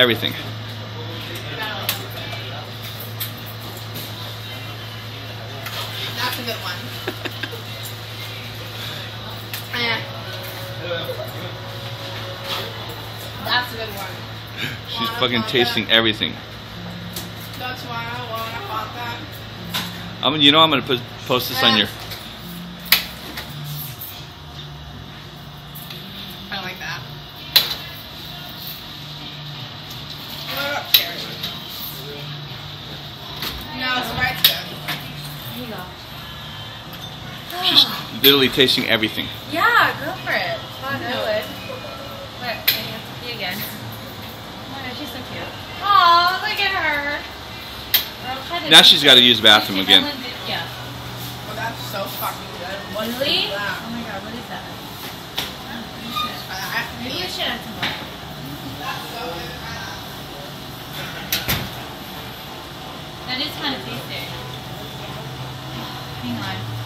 everything. That's a good one. Eh. That's a good one. She's fucking tasting everything. That's why I wanna fuck that. I'm, you know, I'm gonna put, post this on your. I like that. What up, Carrie? No, Sprite's good. Here you go. She's literally tasting everything. Yeah, go for it. Fun, do it. Wait, I have to pee again. Oh my god, she's so cute. Aw, look at her. Girl, try to- Now she's got to use the bathroom She again. doesn't Yeah. Oh, that's so fucking good. What is Really? that? Oh my god, what is that? Try that. Maybe you should have some more. That's so good. Try that. That is kind of tasty. Hang on.